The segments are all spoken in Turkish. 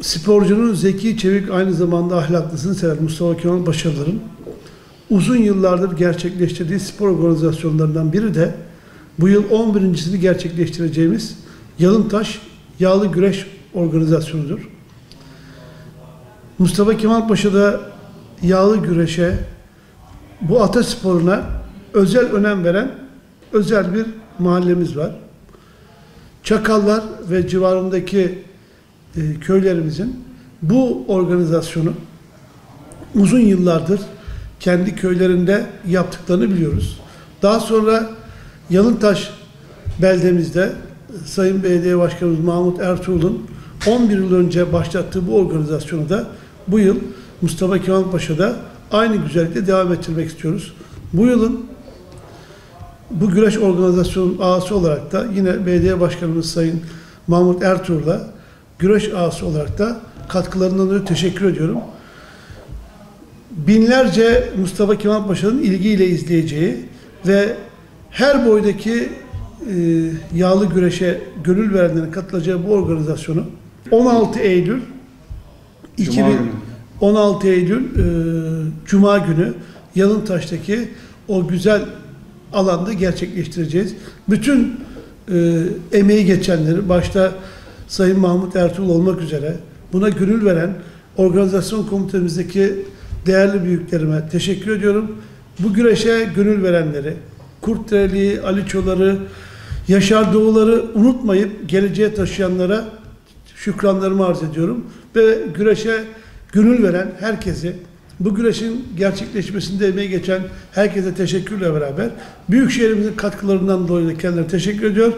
sporcunun zeki, çevik, aynı zamanda ahlaklısını seven Mustafa Kemal Başarılar'ın uzun yıllardır gerçekleştirdiği spor organizasyonlarından biri de bu yıl 11.sini gerçekleştireceğimiz Yalıntaş Yağlı Güreş Organizasyonu'dur. Mustafa Kemal Paşa'da yağlı güreşe, bu ata sporuna özel önem veren özel bir mahallemiz var. Çakallar ve civarındaki e, köylerimizin bu organizasyonu uzun yıllardır kendi köylerinde yaptıklarını biliyoruz. Daha sonra Yalıntaş beldemizde Sayın Belediye Başkanımız Mahmut Ertuğrul'un 11 yıl önce başlattığı bu organizasyonu da bu yıl Mustafa Kemal Paşa'da aynı güzellikle devam ettirmek istiyoruz. Bu yılın bu güreş organizasyonun ağası olarak da yine belediye başkanımız Sayın Mahmut Ertuğrul'a güreş ağası olarak da katkılarından dolayı teşekkür ediyorum. Binlerce Mustafa Kemal Paşa'nın ilgiyle izleyeceği ve her boydaki e, yağlı güreşe gönül verenlerin katılacağı bu organizasyonu 16 Eylül Cuma 2000 günü. 16 Eylül e, Cuma günü Yalıntaş'taki o güzel alanda gerçekleştireceğiz. Bütün e, emeği geçenleri başta Sayın Mahmut Ertuğrul olmak üzere buna gönül veren organizasyon komitemizdeki değerli büyüklerime teşekkür ediyorum. Bu güreşe gönül verenleri, Kurtreli, Aliçoları, Yaşar Doğuları unutmayıp geleceğe taşıyanlara şükranlarımı arz ediyorum. Ve güreşe gönül veren herkesi, bu güreşin gerçekleşmesinde emeği geçen herkese teşekkürle beraber Büyükşehirimizin katkılarından dolayı kendilerine teşekkür ediyor.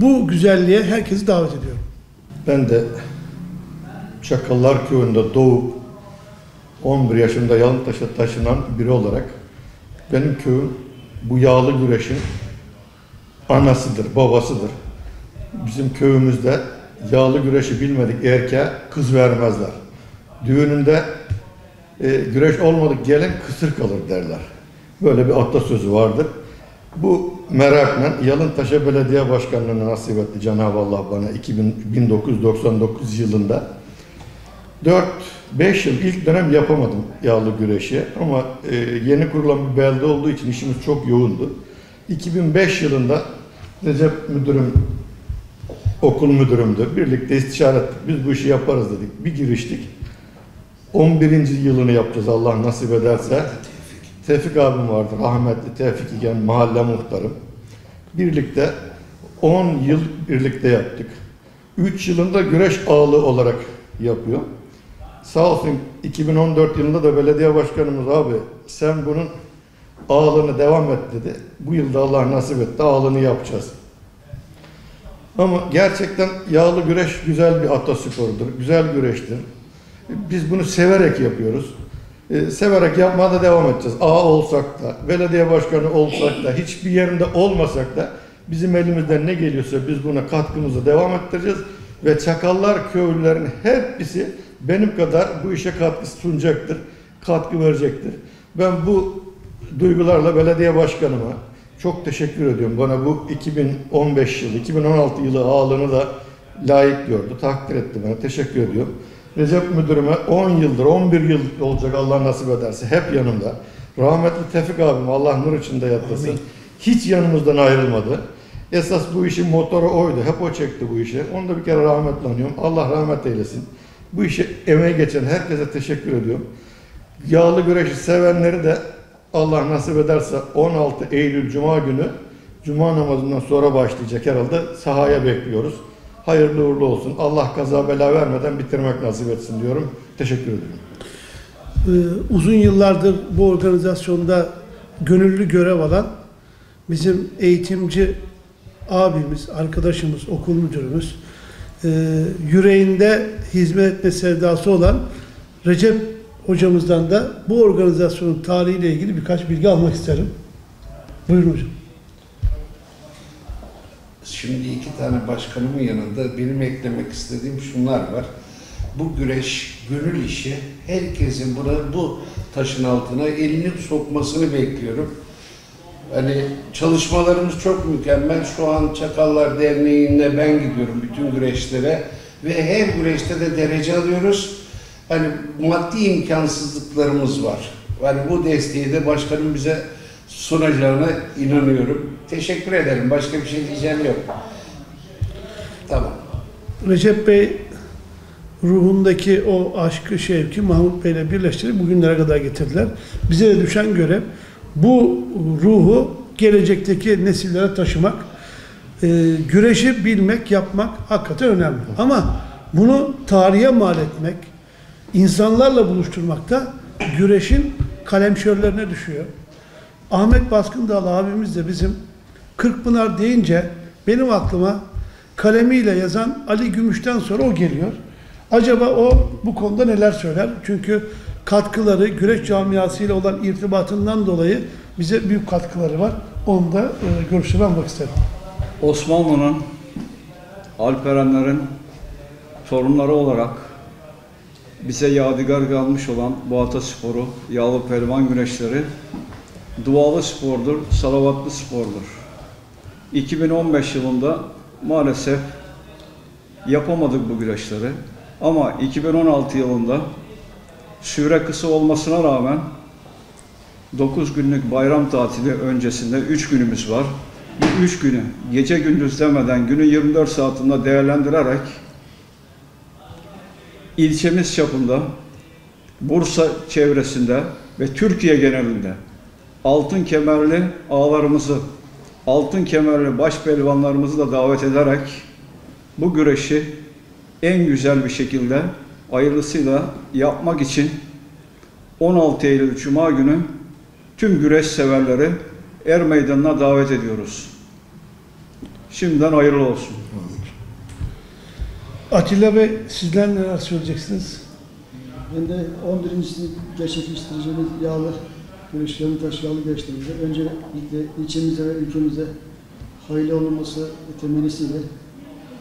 Bu güzelliğe herkesi davet ediyorum. Ben de Çakallar Köyü'nde doğup 11 yaşında Yalıntaş'a taşınan biri olarak benim köyüm bu yağlı güreşin anasıdır, babasıdır. Bizim köyümüzde yağlı güreşi bilmedik erkeğe kız vermezler. Düğününde e, güreş olmadık gelin kısır kalır derler. Böyle bir atasözü vardır. Bu merakla Yalıntaş'a belediye başkanlığını nasip etti Cenab-ı Allah bana 2000, 1999 yılında. 4-5 yıl ilk dönem yapamadım yağlı güreşi ama e, yeni kurulan bir belde olduğu için işimiz çok yoğundu. 2005 yılında Recep müdürüm okul müdürümdü. Birlikte istişare ettik. Biz bu işi yaparız dedik. Bir giriştik. 11. yılını yapacağız Allah nasip ederse. Tevfik abim vardı. Rahmetli Tevfik iken mahalle muhtarım. Birlikte 10 yıl birlikte yaptık. 3 yılında güreş ağlı olarak yapıyor. Sağ olsun 2014 yılında da belediye başkanımız abi sen bunun ağlını devam et dedi. Bu yılda Allah nasip etti ağlını yapacağız. Ama gerçekten yağlı güreş güzel bir atasporudur. Güzel güreştir. Biz bunu severek yapıyoruz. Ee, severek yapmaya da devam edeceğiz. A olsak da, belediye başkanı olsak da, hiçbir yerinde olmasak da bizim elimizden ne geliyorsa biz buna katkımızı devam ettireceğiz. Ve Çakallar köylülerin hepsi benim kadar bu işe katkı sunacaktır, katkı verecektir. Ben bu duygularla belediye başkanıma çok teşekkür ediyorum. Bana bu 2015 yılı, 2016 yılı ağlığını da layık gördü, takdir etti bana. Teşekkür ediyorum. Recep müdürüme 10 yıldır, 11 yıl olacak Allah nasip ederse hep yanımda. Rahmetli Tevfik abim Allah nur içinde yatlasın. Hiç yanımızdan ayrılmadı. Esas bu işin motoru oydu. Hep o çekti bu işi. Onu da bir kere rahmetle anıyorum. Allah rahmet eylesin. Bu işe emeği geçen herkese teşekkür ediyorum. Yağlı güreşi sevenleri de Allah nasip ederse 16 Eylül Cuma günü Cuma namazından sonra başlayacak herhalde sahaya bekliyoruz. Hayırlı uğurlu olsun. Allah kaza bela vermeden bitirmek nasip etsin diyorum. Teşekkür ediyorum. Ee, uzun yıllardır bu organizasyonda gönüllü görev alan bizim eğitimci abimiz, arkadaşımız, okul müdürümüz, e, yüreğinde hizmet etme sevdası olan Recep hocamızdan da bu organizasyonun tarihiyle ilgili birkaç bilgi almak isterim. Buyurun hocam. Şimdi iki tane başkanımın yanında benim eklemek istediğim şunlar var. Bu güreş, gönül işi, herkesin buna bu taşın altına elini sokmasını bekliyorum. Hani çalışmalarımız çok mükemmel. Şu an Çakallar Derneği'ne ben gidiyorum bütün güreşlere. ve her güreşte de derece alıyoruz. Hani maddi imkansızlıklarımız var. Yani bu desteği de başkanım bize sunacağına inanıyorum. Teşekkür ederim. Başka bir şey diyeceğim yok. Tamam. Recep Bey ruhundaki o aşkı, şevki Mahmut Bey ile birleştirip bugünlere kadar getirdiler. Bize de düşen görev bu ruhu gelecekteki nesillere taşımak, e, güreşi bilmek, yapmak hakikaten önemli. Ama bunu tarihe mal etmek, insanlarla buluşturmak da güreşin kalemşörlerine düşüyor. Ahmet Baskındağ abimiz de bizim Kırkpınar deyince benim aklıma kalemiyle yazan Ali Gümüş'ten sonra o geliyor. Acaba o bu konuda neler söyler? Çünkü katkıları, güreş camiasıyla olan irtibatından dolayı bize büyük katkıları var. Onu da e, görüşlerini almak isterim. Osmanlı'nın, Alperenlerin torunları olarak bize yadigar kalmış olan bu atasporu, yağlı pelvan güreşleri dualı spordur, salavatlı spordur. 2015 yılında maalesef yapamadık bu güreşleri. Ama 2016 yılında süre kısa olmasına rağmen 9 günlük bayram tatili öncesinde 3 günümüz var. Bu 3 günü gece gündüz demeden günün 24 saatinde değerlendirerek ilçemiz çapında Bursa çevresinde ve Türkiye genelinde altın kemerli ağlarımızı, altın kemerli baş pehlivanlarımızı da davet ederek bu güreşi en güzel bir şekilde hayırlısıyla yapmak için 16 Eylül Cuma günü tüm güreş severleri Er Meydanı'na davet ediyoruz. Şimdiden hayırlı olsun. Atilla Bey sizler neler söyleyeceksiniz? Ben de 11.sini gerçekleştireceğimiz yağlı güreşlerin taş yağlı güreşlerimize öncelikle ilçemize ve ülkemize hayırlı olması temennisiyle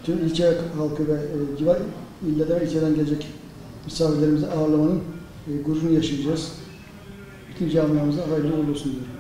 tüm ilçe halkı ve e, civar illerden ve ilçeden gelecek misafirlerimizi ağırlamanın e, gururunu yaşayacağız. Bütün camiamıza hayırlı olsun diyorum.